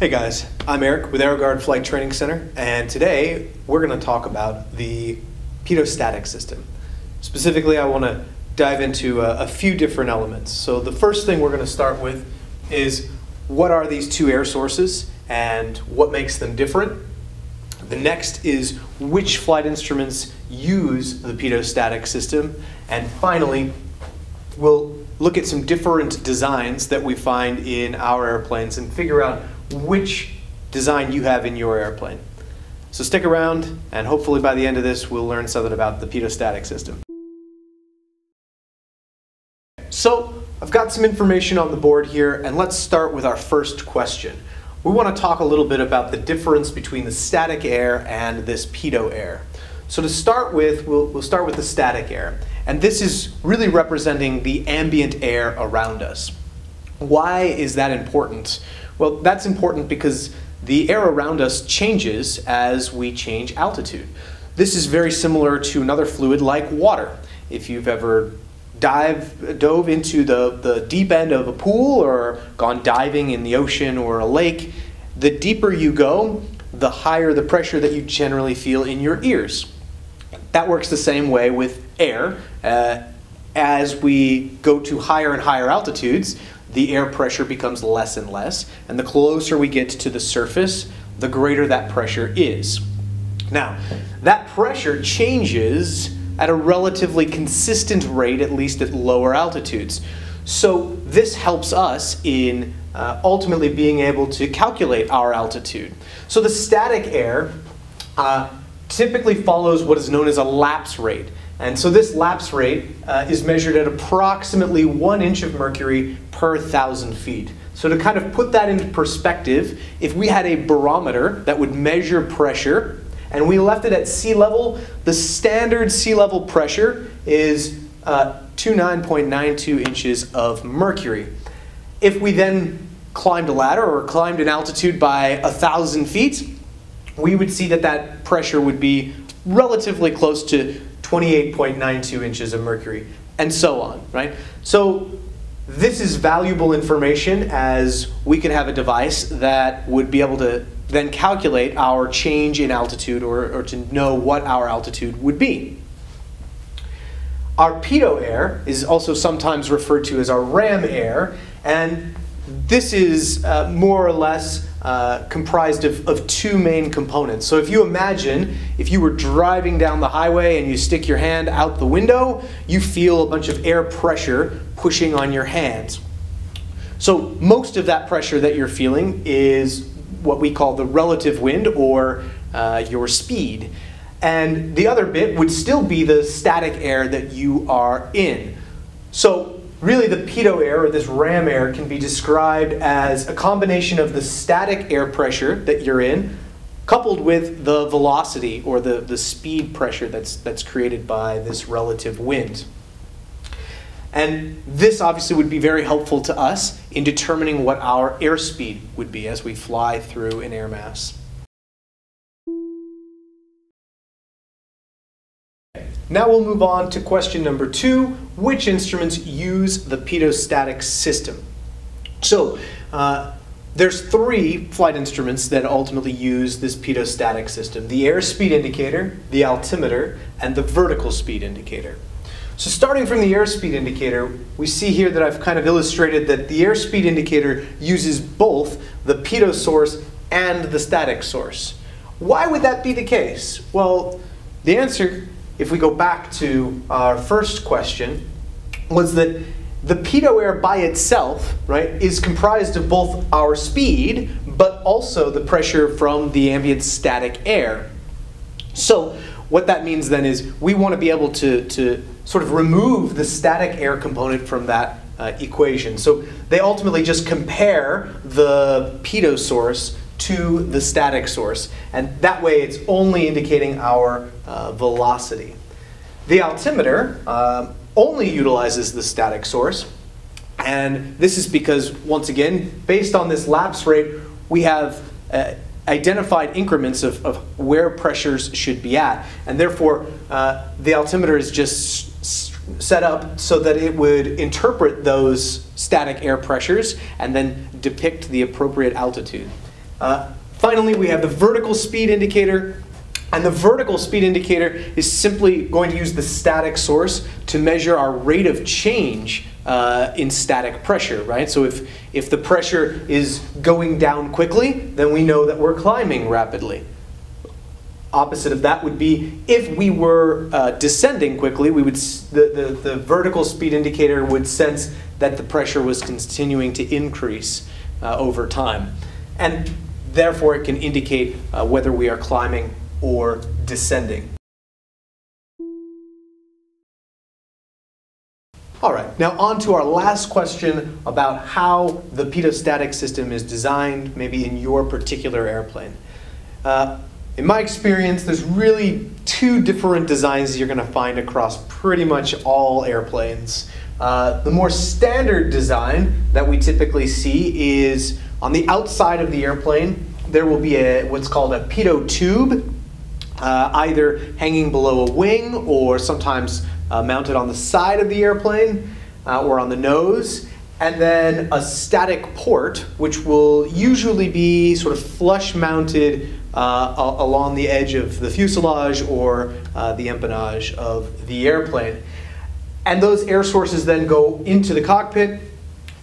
Hey guys, I'm Eric with AeroGuard Flight Training Center, and today we're going to talk about the pitot-static system. Specifically, I want to dive into a, a, few different elements. So the first thing we're going to start with is what are these two air sources and what makes them different? The next is which flight instruments use the pitot-static system, and finally, we'll look at some different designs that we find in our airplanes and figure out which design you have in your airplane. So stick around, and hopefully by the end of this, we'll learn something about the pitot-static system. So I've got some information on the board here, and let's start with our first question. We want to talk a little bit about the difference between the static air and this pitot air. So to start with, we'll, we'll start with the static air. And this is really representing the ambient air around us. Why is that important? Well, that's important because the air around us changes as we change altitude. This is very similar to another fluid like water. If you've ever dive, dove into the, the deep end of a pool or gone diving in the ocean or a lake, the deeper you go, the higher the pressure that you generally feel in your ears. That works the same way with air. Uh, as we go to higher and higher altitudes, the air pressure becomes less and less, and the closer we get to the surface, the greater that pressure is. Now, that pressure changes at a relatively consistent rate, at least at lower altitudes. So this helps us in uh, ultimately being able to calculate our altitude. So the static air uh, typically follows what is known as a lapse rate. And so this lapse rate uh, is measured at approximately one inch of mercury per thousand feet. So to kind of put that into perspective, if we had a barometer that would measure pressure and we left it at sea level, the standard sea level pressure is uh, 29.92 inches of mercury. If we then climbed a ladder or climbed an altitude by a thousand feet, we would see that that pressure would be relatively close to 28.92 inches of mercury, and so on, right? So this is valuable information as we could have a device that would be able to then calculate our change in altitude or, or to know what our altitude would be. Our pitot air is also sometimes referred to as our ram air, and this is uh, more or less uh, comprised of, of two main components. So if you imagine if you were driving down the highway and you stick your hand out the window, you feel a bunch of air pressure pushing on your hands. So most of that pressure that you're feeling is what we call the relative wind or uh, your speed. And the other bit would still be the static air that you are in. So Really, the pitot air, or this ram air, can be described as a combination of the static air pressure that you're in, coupled with the velocity, or the, the speed pressure that's, that's created by this relative wind. And this obviously would be very helpful to us in determining what our airspeed would be as we fly through an air mass. Now we'll move on to question number two, which instruments use the pitot-static system? So uh, there's three flight instruments that ultimately use this pitot-static system, the airspeed indicator, the altimeter, and the vertical speed indicator. So starting from the airspeed indicator, we see here that I've kind of illustrated that the airspeed indicator uses both the pitot source and the static source. Why would that be the case? Well, the answer if we go back to our first question, was that the pitot air by itself, right, is comprised of both our speed, but also the pressure from the ambient static air. So what that means then is we want to be able to, to sort of remove the static air component from that uh, equation. So they ultimately just compare the pitot source to the static source. And that way it's only indicating our uh, velocity. The altimeter uh, only utilizes the static source. And this is because, once again, based on this lapse rate, we have uh, identified increments of, of where pressures should be at. And therefore, uh, the altimeter is just set up so that it would interpret those static air pressures and then depict the appropriate altitude. Uh, finally, we have the vertical speed indicator. And the vertical speed indicator is simply going to use the static source to measure our rate of change uh, in static pressure, right? So if, if the pressure is going down quickly, then we know that we're climbing rapidly. Opposite of that would be if we were uh, descending quickly, we would the, the, the vertical speed indicator would sense that the pressure was continuing to increase uh, over time. And therefore it can indicate uh, whether we are climbing or descending. All right, now on to our last question about how the pitot-static system is designed, maybe in your particular airplane. Uh, in my experience, there's really two different designs you're going to find across pretty much all airplanes. Uh, the more standard design that we typically see is on the outside of the airplane, there will be a what's called a pitot tube uh, either hanging below a wing or sometimes uh, mounted on the side of the airplane uh, or on the nose. And then a static port, which will usually be sort of flush mounted uh, along the edge of the fuselage or uh, the empennage of the airplane. And those air sources then go into the cockpit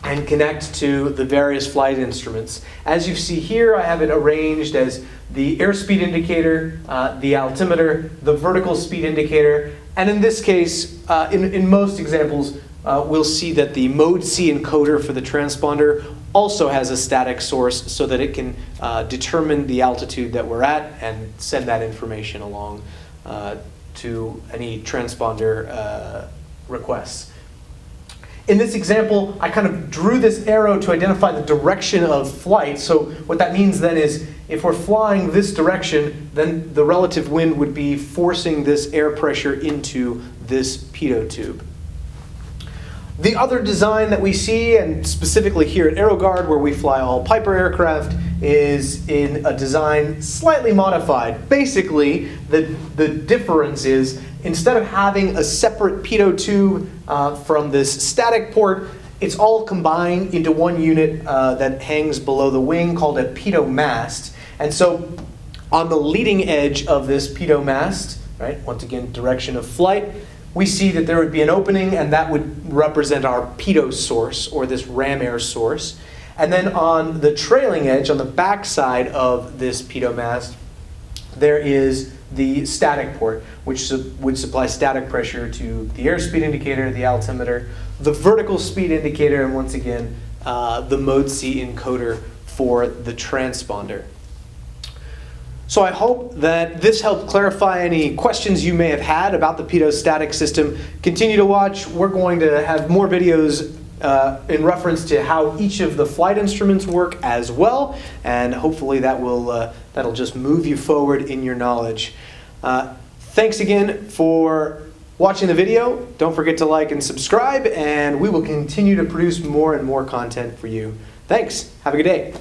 and connect to the various flight instruments. As you see here, I have it arranged as the airspeed indicator, uh, the altimeter, the vertical speed indicator, and in this case, uh, in, in most examples, uh, we'll see that the mode C encoder for the transponder also has a static source so that it can uh, determine the altitude that we're at and send that information along uh, to any transponder uh, requests. In this example, I kind of drew this arrow to identify the direction of flight. So what that means then is if we're flying this direction, then the relative wind would be forcing this air pressure into this pitot tube. The other design that we see, and specifically here at AeroGuard, where we fly all Piper aircraft, is in a design slightly modified. Basically, the, the difference is instead of having a separate pitot tube uh, from this static port, it's all combined into one unit uh, that hangs below the wing called a pitot mast. And so on the leading edge of this pitot mast, right, once again, direction of flight, we see that there would be an opening and that would represent our pitot source or this ram air source. And then on the trailing edge, on the back side of this pitot mast, there is the static port, which su would supply static pressure to the airspeed indicator, the altimeter, the vertical speed indicator, and once again, uh, the mode C encoder for the transponder. So I hope that this helped clarify any questions you may have had about the pitot-static system. Continue to watch. We're going to have more videos uh, in reference to how each of the flight instruments work as well, and hopefully that will uh, that'll just move you forward in your knowledge. Uh, thanks again for watching the video. Don't forget to like and subscribe, and we will continue to produce more and more content for you. Thanks. Have a good day.